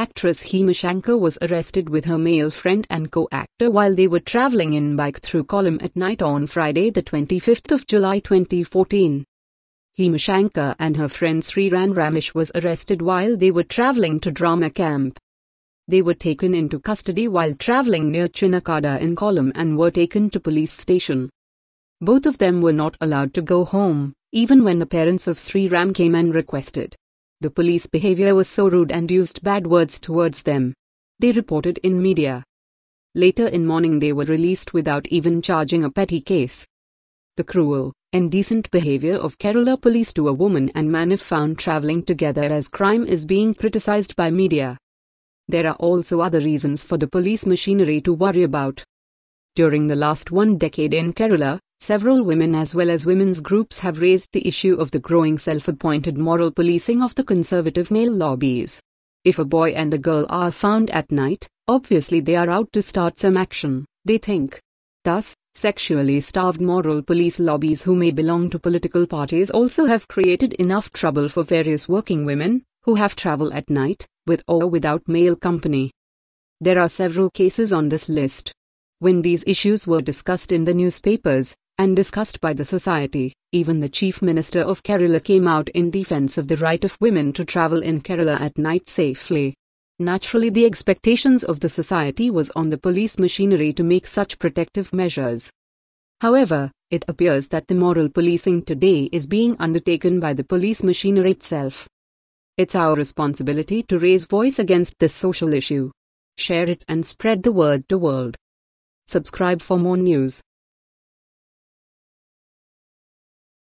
actress Hima Shankar was arrested with her male friend and co-actor while they were traveling in bike through Kollam at night on Friday the 25th of July 2014. Hima Shankar and her friend Sree Ram Ramesh was arrested while they were traveling to drama camp. They were taken into custody while traveling near Chinnakkada in Kollam and were taken to police station. Both of them were not allowed to go home, even when the parents of Sree Ram came and requested. The police behavior was so rude and used bad words towards them. They reported in media. Later in morning they were released without even charging a petty case. The cruel, indecent behavior of Kerala police to a woman and man if found traveling together as crime is being criticized by media. There are also other reasons for the police machinery to worry about. During the last one decade in Kerala, Several women as well as women's groups have raised the issue of the growing self-appointed moral policing of the conservative male lobbies. If a boy and a girl are found at night, obviously they are out to start some action, they think. Thus, sexually starved moral police lobbies who may belong to political parties also have created enough trouble for various working women, who have travel at night, with or without male company. There are several cases on this list. When these issues were discussed in the newspapers, and discussed by the society, even the Chief Minister of Kerala came out in defense of the right of women to travel in Kerala at night safely. Naturally, the expectations of the society was on the police machinery to make such protective measures. However, it appears that the moral policing today is being undertaken by the police machinery itself. It's our responsibility to raise voice against this social issue. Share it and spread the word to world. Subscribe for more news.